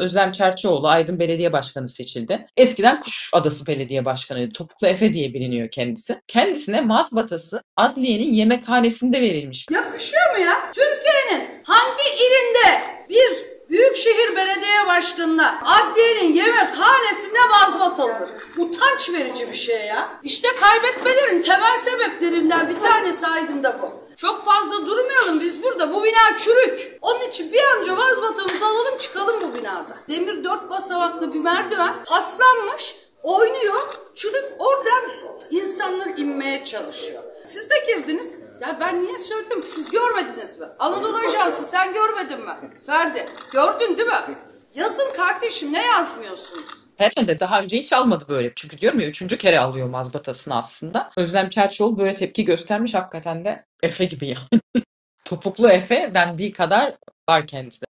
Özlem Çerçioğlu Aydın Belediye Başkanı seçildi. Eskiden Kuşadası Belediye Başkanıydı. Topuklu Efe diye biliniyor kendisi. Kendisine mazbatası adliyenin yemekhanesinde verilmiş. Yakışıyor mu ya? Türkiye'nin hangi ilinde bir Büyükşehir Belediye Başkanı'na adliyenin yemekhanesinde mazbat alınır? Utanç verici bir şey ya. İşte kaybetmelerin temel sebeplerinden bir tanesi Aydın'da bu. Çok fazla durmayalım biz burada. Bu bina çürük. Onun için bir an önce mazbatamızı alalım çıkalım bu binada. Demir dört basamaklı bir merdiven paslanmış, oynuyor, çürük oradan insanlar inmeye çalışıyor. Siz de girdiniz. Ya ben niye ki siz görmediniz mi? Anadolu Ajansı sen görmedin mi? Ferdi gördün değil mi? Yazın kardeşim ne yazmıyorsun? Herhalde daha önce hiç almadı böyle. Çünkü diyorum ya üçüncü kere alıyor mazbatasını aslında. Özlem Çerçioğlu böyle tepki göstermiş hakikaten de Efe gibi yani. Topuklu Efe dendiği kadar var kendisi.